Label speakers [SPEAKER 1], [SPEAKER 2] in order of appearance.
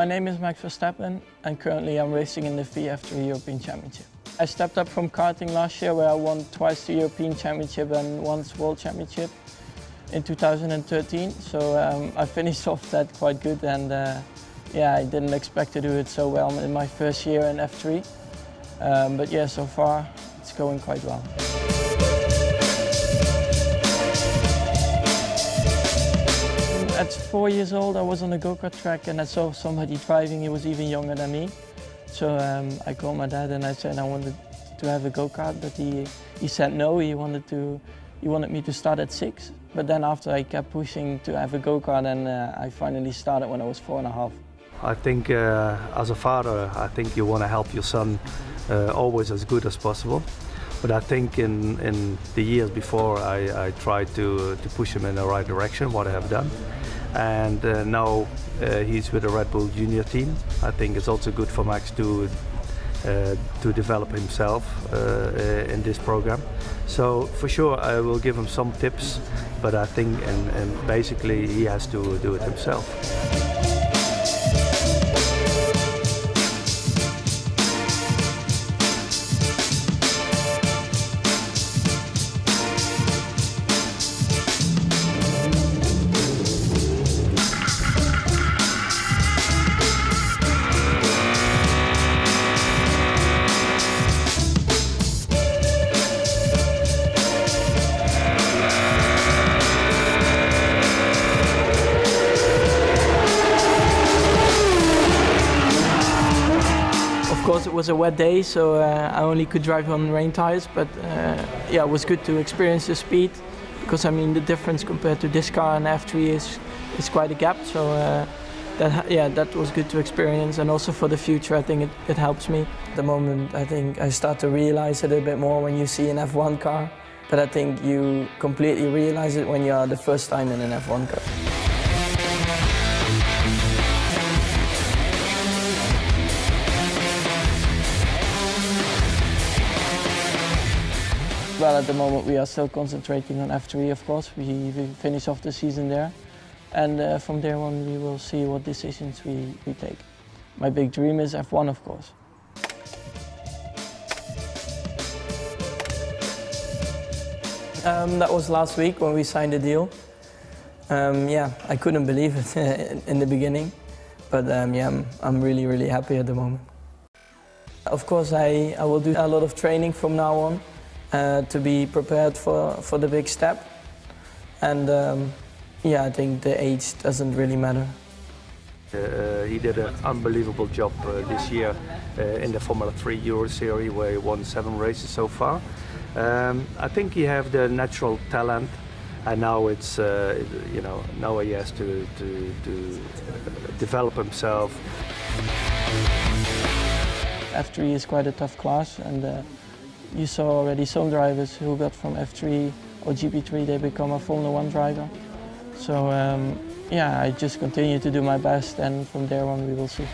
[SPEAKER 1] my name is Max Verstappen and currently I'm racing in the VF3 European Championship. I stepped up from karting last year where I won twice the European Championship and once World Championship in 2013. So um, I finished off that quite good and uh, yeah, I didn't expect to do it so well in my first year in F3. Um, but yeah, so far it's going quite well. Four years old, I was on a go-kart track and I saw somebody driving. He was even younger than me. So um, I called my dad and I said I wanted to have a go-kart, but he, he said no. He wanted to, he wanted me to start at six. But then after I kept pushing to have a go-kart and uh, I finally started when I was four and a half.
[SPEAKER 2] I think uh, as a father, I think you want to help your son uh, always as good as possible. But I think in, in the years before, I, I tried to, to push him in the right direction, what I have done. And uh, now uh, he's with the Red Bull Junior team. I think it's also good for Max to uh, to develop himself uh, uh, in this program. So for sure I will give him some tips, but I think and, and basically he has to do it himself.
[SPEAKER 1] It was a wet day, so uh, I only could drive on rain tires. But uh, yeah, it was good to experience the speed because I mean the difference compared to this car and F3 is is quite a gap. So uh, that yeah, that was good to experience, and also for the future, I think it, it helps me. At the moment, I think I start to realize it a bit more when you see an F1 car. But I think you completely realize it when you are the first time in an F1 car. Well, at the moment we are still concentrating on F3, of course. We, we finish off the season there. And uh, from there on we will see what decisions we, we take. My big dream is F1, of course. Um, that was last week when we signed the deal. Um, yeah, I couldn't believe it in the beginning. But um, yeah, I'm, I'm really, really happy at the moment. Of course, I, I will do a lot of training from now on uh, to be prepared for, for the big step. And um, yeah, I think the age doesn't really matter.
[SPEAKER 2] Uh, he did an unbelievable job uh, this year uh, in the Formula 3 Euro Series where he won seven races so far. Um, I think he has the natural talent and now it's, uh, you know, now he has to, to, to develop himself.
[SPEAKER 1] F3 is quite a tough class and uh, you saw already some drivers who got from F3 or GP3, they become a Formula 1 driver. So um, yeah, I just continue to do my best and from there on we will see.